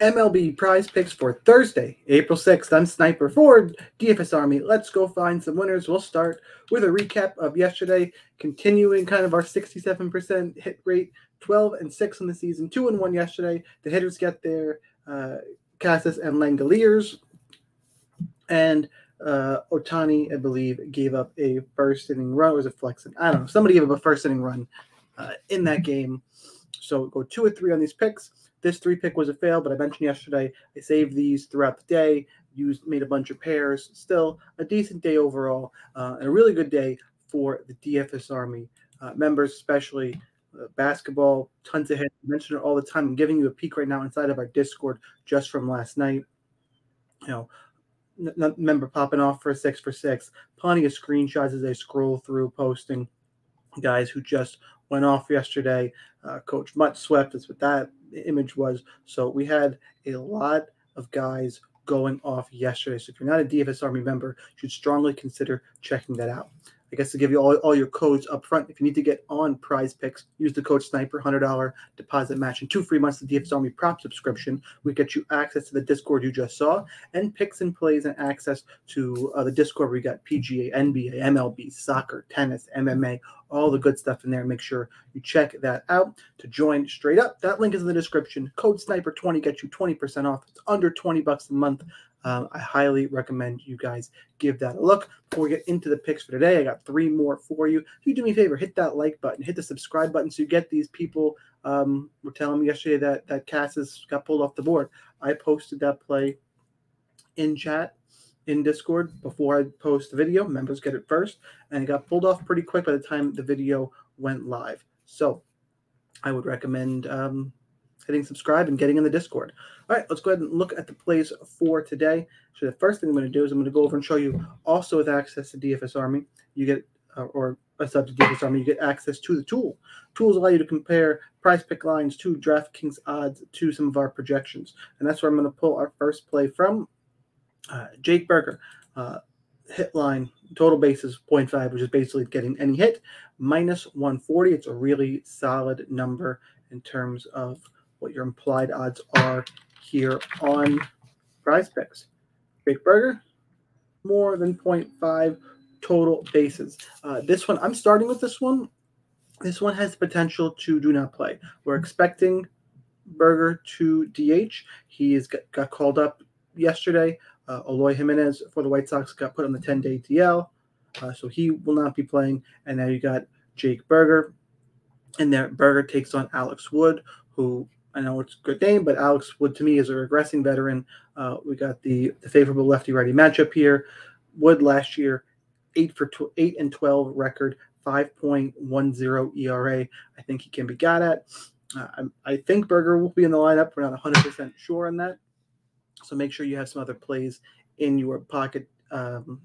MLB prize picks for Thursday, April 6th. I'm Sniper Ford, DFS Army. Let's go find some winners. We'll start with a recap of yesterday, continuing kind of our 67% hit rate, 12 and 6 in the season, 2 and 1 yesterday. The hitters get their uh, Casas and Langeliers. And uh, Ohtani, I believe, gave up a first inning run. Or was it Flexen? I don't know. Somebody gave up a first inning run uh, in that game. So go two or three on these picks. This three pick was a fail, but I mentioned yesterday I saved these throughout the day, used made a bunch of pairs. Still a decent day overall, uh, and a really good day for the DFS Army uh, members, especially uh, basketball. Tons of hits. I mention it all the time. I'm giving you a peek right now inside of our Discord just from last night. You know, member popping off for a six for six. Plenty of screenshots as I scroll through posting guys who just went off yesterday. Uh, Coach Mutt swept. That's what that image was. So we had a lot of guys going off yesterday. So if you're not a DFS Army member, you should strongly consider checking that out. I guess to give you all, all your codes up front. If you need to get on prize picks, use the code SNIPER, $100 deposit match, and two free months of DFS Army prop subscription. We get you access to the Discord you just saw, and picks and plays, and access to uh, the Discord. where We got PGA, NBA, MLB, soccer, tennis, MMA, all the good stuff in there. Make sure you check that out to join straight up. That link is in the description. Code SNIPER20 gets you 20% off. It's under 20 bucks a month. Um, I highly recommend you guys give that a look. Before we get into the picks for today, I got three more for you. If you do me a favor, hit that like button, hit the subscribe button so you get these people. Um, were telling me yesterday that that Casas got pulled off the board. I posted that play in chat in Discord before I post the video. Members get it first, and it got pulled off pretty quick by the time the video went live. So I would recommend um, hitting subscribe and getting in the Discord. All right, let's go ahead and look at the plays for today. So the first thing I'm going to do is I'm going to go over and show you also with access to DFS Army, you get uh, or a sub to DFS Army, you get access to the tool. Tools allow you to compare prize pick lines to DraftKings odds to some of our projections, and that's where I'm going to pull our first play from. Uh, Jake Burger, Uh, hit line total bases 0.5 which is basically getting any hit minus 140 it's a really solid number in terms of what your implied odds are here on prize picks. Big Burger, more than 0.5 total bases. Uh, this one, I'm starting with this one. This one has the potential to do not play. We're expecting Burger to DH. He has got, got called up yesterday. Uh, Eloy Jimenez for the White Sox got put on the 10 day DL. Uh, so he will not be playing. And now you got Jake Burger. And there, Burger takes on Alex Wood, who I know it's a good name, but Alex Wood to me is a regressing veteran. Uh, we got the, the favorable lefty righty matchup here. Wood last year, eight for tw- eight and twelve record, five point one zero ERA. I think he can be got at. Uh, I, I think Burger will be in the lineup. We're not 100 percent sure on that, so make sure you have some other plays in your pocket um,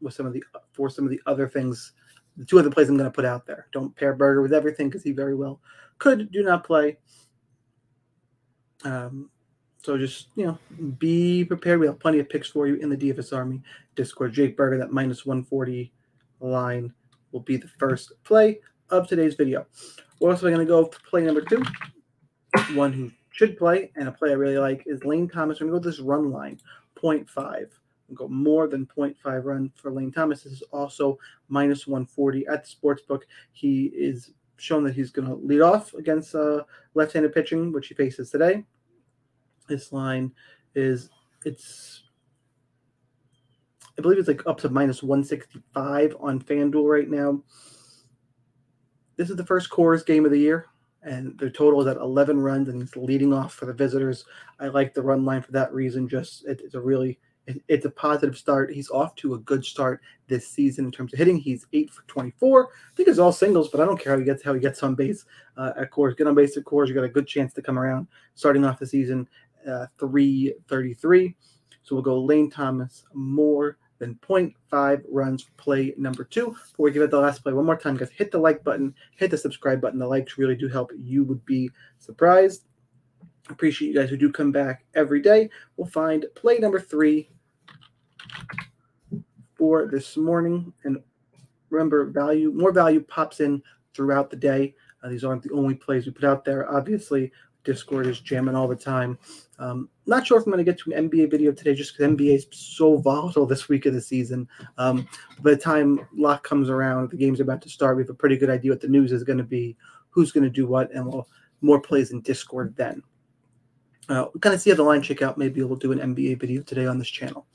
with some of the for some of the other things. The two other plays I'm going to put out there. Don't pair Burger with everything because he very well could do not play. Um, so just you know, be prepared. We have plenty of picks for you in the DFS Army Discord. Jake Burger, that minus 140 line will be the first play of today's video. We're also going to go to play number two. One who should play and a play I really like is Lane Thomas. We're going to go with this run line, 0.5. We'll go more than 0.5 run for Lane Thomas. This is also minus 140 at the sports book. He is shown that he's going to lead off against uh, left-handed pitching, which he faces today. This line is it's I believe it's like up to minus 165 on FanDuel right now. This is the first Coors game of the year, and the total is at 11 runs, and he's leading off for the visitors. I like the run line for that reason. Just it, it's a really it's a positive start. He's off to a good start this season in terms of hitting. He's eight for 24. I think it's all singles, but I don't care how he gets how he gets on base uh, at Coors. Get on base at Coors, you got a good chance to come around starting off the season uh, 333. So we'll go Lane Thomas more than 0.5 runs play number two. Before we give it the last play one more time, guys, hit the like button, hit the subscribe button. The likes really do help. You would be surprised. Appreciate you guys who do come back every day. We'll find play number three for this morning. And remember, value more value pops in throughout the day. Uh, these aren't the only plays we put out there. Obviously, Discord is jamming all the time. Um, not sure if I'm going to get to an NBA video today just because NBA is so volatile this week of the season. Um, by the time lock comes around, the game's about to start, we have a pretty good idea what the news is going to be, who's going to do what, and we'll more plays in Discord then. Uh, we kind of see how the line check out. Maybe we'll do an NBA video today on this channel.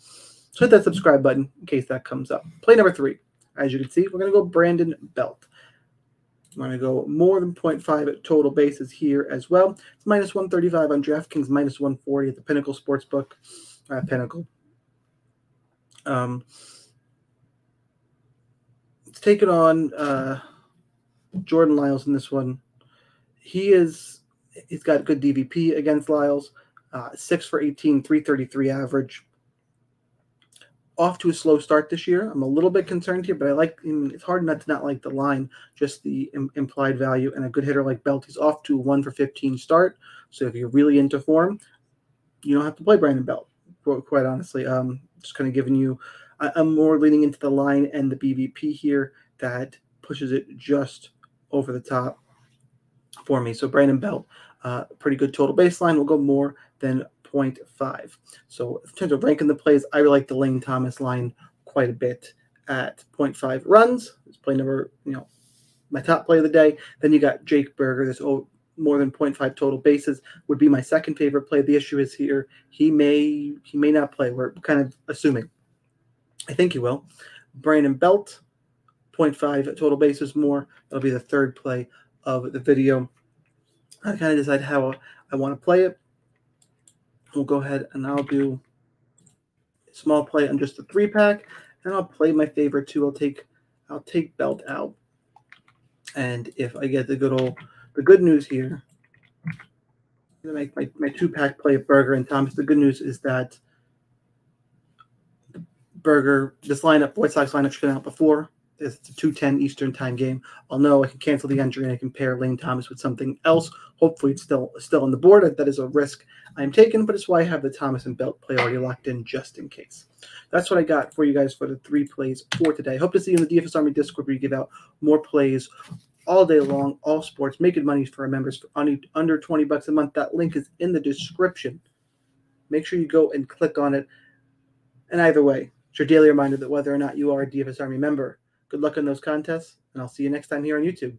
So hit that subscribe button in case that comes up. Play number three. As you can see, we're going to go Brandon Belt. I'm going to go more than 0.5 at total bases here as well. It's minus 135 on DraftKings, minus 140 at the Pinnacle Sportsbook. Uh, Pinnacle. Um, it's taken on uh, Jordan Lyles in this one. He is he's got good BVP against Lyles. Uh, six for 18, 333 average off to a slow start this year. I'm a little bit concerned here, but I like. I mean, it's hard not to not like the line, just the Im- implied value, and a good hitter like Belt. He's off to a one for 15 start. So if you're really into form, you don't have to play Brandon Belt. Quite honestly, um, just kind of giving you. I, I'm more leaning into the line and the BVP here that pushes it just over the top for me. So Brandon Belt, uh, pretty good total baseline. We'll go more than 0.5. So in terms of ranking the plays, I like the Lane Thomas line quite a bit at 0.5 runs. It's play number, you know, my top play of the day. Then you got Jake Burger. This oh, more than 0.5 total bases would be my second favorite play. The issue is here he may he may not play. We're kind of assuming. I think he will. Brandon Belt, 0.5 total bases more. That'll be the third play of the video. I kind of decide how I want to play it we'll go ahead and I'll do a small play on just the three pack, and I'll play my favorite two. I'll take I'll take belt out, and if I get the good old the good news here, I'm gonna make my, my two pack play of Burger and Thomas. The good news is that Burger this lineup White Sox lineup should have been out before. It's a 210 Eastern time game. I'll know I can cancel the entry and I can pair Lane Thomas with something else. Hopefully, it's still still on the board. That is a risk I'm taking, but it's why I have the Thomas and Belt play already locked in just in case. That's what I got for you guys for the three plays for today. Hope to see you in the DFS Army Discord where you give out more plays all day long, all sports, making money for our members for under 20 bucks a month. That link is in the description. Make sure you go and click on it. And either way, it's your daily reminder that whether or not you are a DFS Army member, Good luck in those contests, and I'll see you next time here on YouTube.